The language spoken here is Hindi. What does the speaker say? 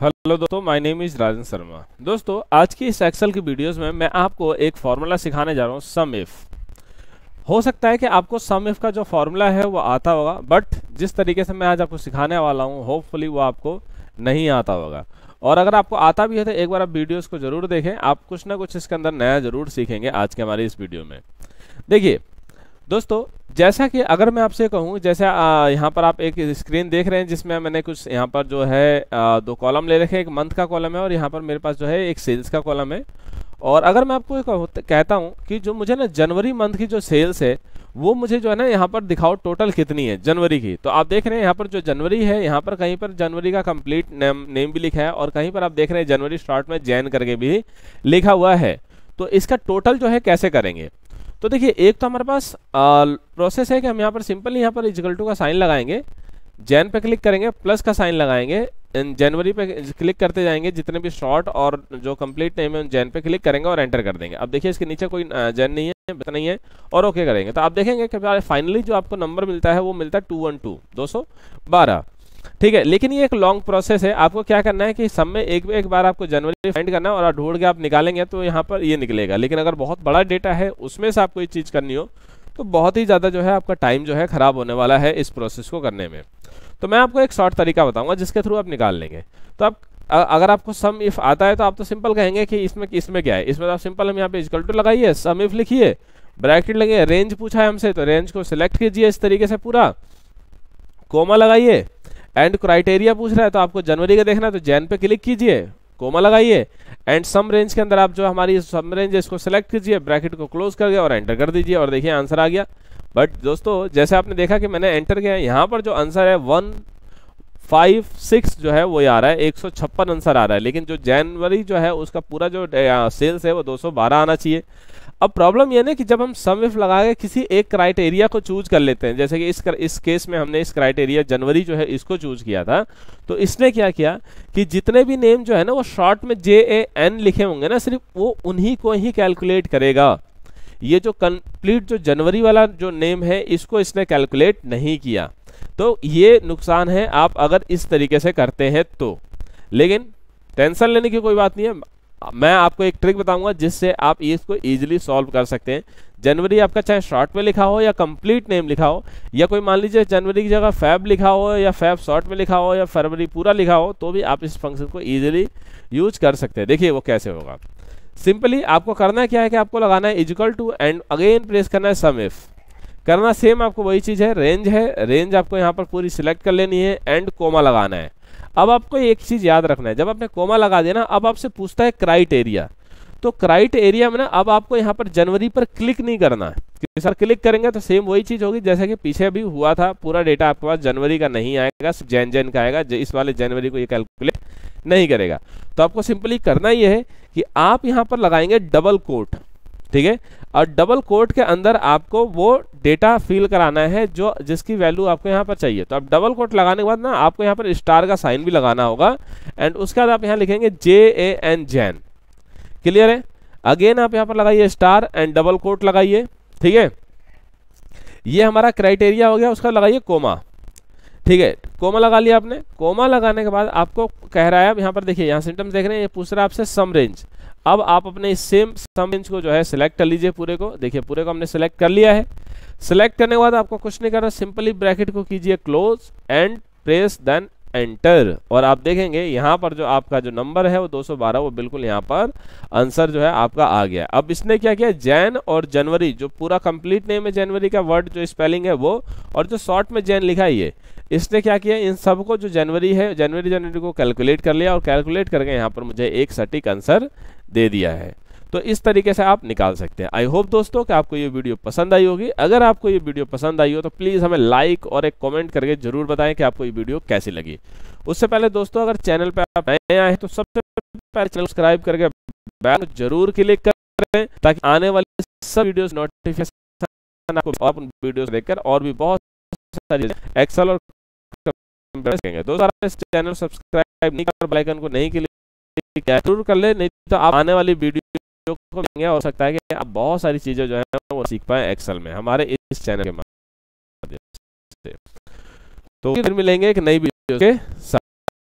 हेलो दोस्तों my name is Rajan Sharma. दोस्तों, आज की इस एक्सेल की वीडियोस में मैं आपको एक फार्मूला सिखाने जा रहा हूँ सम इफ़ हो सकता है कि आपको सम इफ़ का जो फार्मूला है, वो आता होगा बट जिस तरीके से मैं आज आपको सिखाने वाला हूँ होपफुली वो आपको नहीं आता होगा। और अगर आपको आता भी है तो एक बार आप वीडियोज़ को ज़रूर देखें, आप कुछ ना कुछ इसके अंदर नया ज़रूर सीखेंगे आज के हमारे इस वीडियो में। देखिए दोस्तों जैसा कि अगर मैं आपसे कहूँ जैसे यहाँ पर आप एक स्क्रीन देख रहे हैं जिसमें मैंने कुछ यहाँ पर जो है आ, दो कॉलम ले रखे हैं एक मंथ का कॉलम है और यहाँ पर मेरे पास जो है एक सेल्स का कॉलम है। और अगर मैं आपको कहता हूँ कि जो मुझे ना जनवरी मंथ की जो सेल्स है वो मुझे जो है ना यहाँ पर दिखाओ टोटल कितनी है जनवरी की। तो आप देख रहे हैं यहाँ पर जो जनवरी है यहाँ पर कहीं पर जनवरी का कंप्लीट नेम नेम भी लिखा है और कहीं पर आप देख रहे हैं जनवरी स्टार्ट में जैन करके भी लिखा हुआ है। तो इसका टोटल जो है कैसे करेंगे? तो देखिए, एक तो हमारे पास प्रोसेस है कि हम यहाँ पर सिंपल यहाँ पर इजिकल टू का साइन लगाएँगे। जैन पे क्लिक करेंगे प्लस का साइन लगाएँगे। जनवरी पे क्लिक करते जाएँगे, जितने भी शॉर्ट और जो कंप्लीट नेम है, उन जैन पे क्लिक करेंगे और एंटर कर देंगे। अब देखिए, इसके नीचे कोई जैन नहीं है बता नहीं है, और ओके करेंगे। तो आप देखेंगे कि फाइनली जो आपको नंबर मिलता है, वो मिलता है टू वन टू दो सौ बारह। ठीक है, लेकिन ये एक लॉन्ग प्रोसेस है। आपको क्या करना है कि सब में एक एक बार आपको जनवरी फाइंड करना है और ढूंढ के आप निकालेंगे तो यहाँ पर ये निकलेगा। लेकिन अगर बहुत बड़ा डेटा है, उसमें से आपको ये चीज़ करनी हो तो बहुत ही ज़्यादा जो है आपका टाइम जो है ख़राब होने वाला है इस प्रोसेस को करने में। तो मैं आपको एक शॉर्ट तरीका बताऊँगा, जिसके थ्रू आप निकाल लेंगे। तो आप अगर आपको सम इफ़ आता है तो आप तो सिंपल कहेंगे कि इसमें इसमें क्या है? इसमें तो आप सिंपल हम यहाँ पे इजकल टू लगाइए सम इफ़ लिखिए ब्रैकेट लगे रेंज पूछा है हमसे तो रेंज को सिलेक्ट कीजिए इस तरीके से पूरा। कोमा लगाइए एंड क्राइटेरिया पूछ रहा है तो आपको जनवरी का देखना है तो जैन पे क्लिक कीजिए कोमा लगाइए एंड सम रेंज के अंदर आप जो हमारी सम रेंज है, इसको सेलेक्ट कीजिए ब्रैकेट को क्लोज कर और एंटर कर दीजिए, और देखिए आंसर आ गया। बट दोस्तों, जैसे आपने देखा कि मैंने एंटर किया यहाँ पर जो आंसर है वन फाइव सिक्स जो है, वो आ रहा है, एक सौ छप्पन आंसर आ रहा है। लेकिन जो जनवरी जो है, उसका पूरा जो सेल्स है, वो दो सौ बारह आना चाहिए। अब प्रॉब्लम यह ना कि जब हम सम इफ़ लगा के किसी एक क्राइटेरिया को चूज़ कर लेते हैं जैसे कि इस कर, इस केस में हमने इस क्राइटेरिया जनवरी जो है इसको चूज़ किया था तो इसने क्या किया कि जितने भी नेम जो है ना वो शॉर्ट में जे ए एन लिखे होंगे ना सिर्फ़ वो उन्हीं को ही कैलकुलेट करेगा। ये जो कंप्लीट जो जनवरी वाला जो नेम है इसको इसने कैलकुलेट नहीं किया। तो ये नुकसान है आप अगर इस तरीके से करते हैं तो। लेकिन टेंशन लेने की कोई बात नहीं है मैं आपको एक ट्रिक बताऊँगा जिससे आप इसको इजीली सॉल्व कर सकते हैं। जनवरी आपका चाहे शॉर्ट में लिखा हो या कंप्लीट नेम लिखा हो, या कोई मान लीजिए जनवरी की जगह फैब लिखा हो या फैब शॉर्ट में लिखा हो या फरवरी पूरा लिखा हो तो भी आप इस फ़ंक्शन को ईजिली यूज़ कर सकते हैं। देखिए वो कैसे होगा। सिंपली आपको करना क्या है कि आपको लगाना है is equal to and again press करना है सम इफ़ करना सेम आपको वही चीज़ है रेंज है रेंज आपको यहाँ पर पूरी सिलेक्ट कर लेनी है एंड कोमा लगाना है। अब आपको एक चीज़ याद रखना है, जब आपने कोमा लगा दिया ना, अब आपसे पूछता है क्राइट एरिया तो क्राइट एरिया में ना, अब आपको यहाँ पर जनवरी पर क्लिक नहीं करना। है सर क्लिक करेंगे तो सेम वही चीज़ होगी, जैसे कि पीछे भी हुआ था, पूरा डेटा आपके पास जनवरी का नहीं आएगा सिर्फ़ जैन जैन का आएगा, इस वाले जनवरी को ये कैलकुलेट नहीं करेगा। तो आपको सिंपली करना ये है कि आप यहाँ पर लगाएँगे डबल कोट ठीक है? और डबल कोट के अंदर आपको वो डेटा फिल कराना है जो, जिसकी वैल्यू आपको यहाँ पर चाहिए। तो अब डबल कोट लगाने के बाद ना, आपको यहाँ पर स्टार का साइन भी लगाना होगा। एंड उसके बाद आप यहाँ लिखेंगे J A N Jan clear है? अगेन आप यहाँ पर लगाइए स्टार एंड डबल कोट लगाइए। ठीक है? ये हमारा क्राइटेरिया हो गया, उसका लगाइए कोमा ठीक है? कोमा लगा लिया आपने। कोमा लगाने के बाद आपको कह रहा है अब यहाँ पर देखिए, यहाँ सिम्टम्स देख रहे हैं, ये पूछ रहा है आपसे सम रेंज अब आप अपने सेम सम रेंज को जो है सिलेक्ट कर लीजिए पूरे को। देखिए, पूरे को हमने सिलेक्ट कर लिया है। सिलेक्ट करने के बाद आपको कुछ नहीं करना सिंपली ब्रैकेट को कीजिए close and press then enter और आप देखेंगे, यहाँ पर जो आपका जो नंबर है, वो 212 वो बिल्कुल यहाँ पर आंसर जो है आपका आ गया। अब इसने क्या किया जैन और जनवरी जो पूरा कंप्लीट नेम है जनवरी का वर्ड जो स्पेलिंग है वो, और जो शॉर्ट में जैन लिखा है ये इसने क्या किया? इन सबको जो जनवरी है, जनवरी जनवरी को कैलकुलेट कर लिया और कैलकुलेट करके यहाँ पर मुझे एक सटीक आंसर दे दिया है। तो इस तरीके से आप निकाल सकते हैं। आई होप दोस्तों कि आपको ये वीडियो पसंद आई होगी। अगर आपको ये वीडियो पसंद आई हो तो प्लीज़ हमें लाइक और एक कमेंट करके ज़रूर बताएँ कि आपको ये वीडियो कैसी लगी। उससे पहले दोस्तों, अगर चैनल पर आप नए आए हैं तो सबसे पहले चैनल सब्सक्राइब करके बैल ज़रूर क्लिक करें ताकि आने वाले सब वीडियो नोटिफिकेशन आपको और वीडियो देखकर और भी बहुत सारी एक्सल और दोस्तों चैनल सब्सक्राइब नहीं कर बेल को नहीं क्लिक ज़रूर कर ले, नहीं तो आप आने वाली वीडियो को देंगे हो सकता है कि आप बहुत सारी चीज़ें जो है, वो सीख पाए एक्सेल में, हमारे इस चैनल के माध्यम से। तो फिर मिलेंगे एक नई वीडियो के साथ।